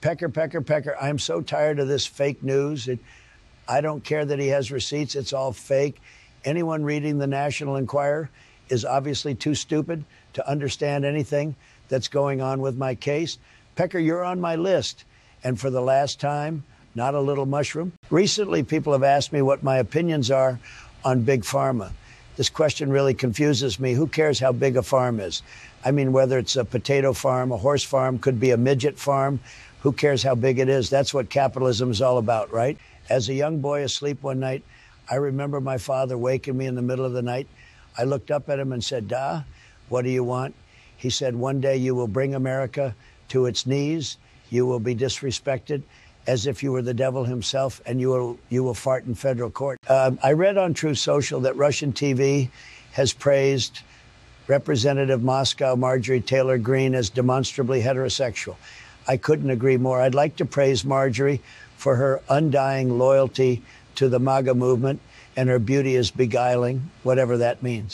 Pecker, Pecker, Pecker. I'm so tired of this fake news. It, I don't care that he has receipts. It's all fake. Anyone reading the National Enquirer is obviously too stupid to understand anything that's going on with my case. Pecker, you're on my list. And for the last time, not a little mushroom. Recently, people have asked me what my opinions are on Big Pharma. This question really confuses me. Who cares how big a farm is? I mean, whether it's a potato farm, a horse farm, could be a midget farm. Who cares how big it is? That's what capitalism is all about, right? As a young boy asleep one night, I remember my father waking me in the middle of the night. I looked up at him and said, Da, what do you want? He said, One day you will bring America to its knees. You will be disrespected as if you were the devil himself, and you will you will fart in federal court. Um, I read on Truth Social that Russian TV has praised Representative Moscow Marjorie Taylor Greene as demonstrably heterosexual. I couldn't agree more. I'd like to praise Marjorie for her undying loyalty to the MAGA movement, and her beauty is beguiling, whatever that means.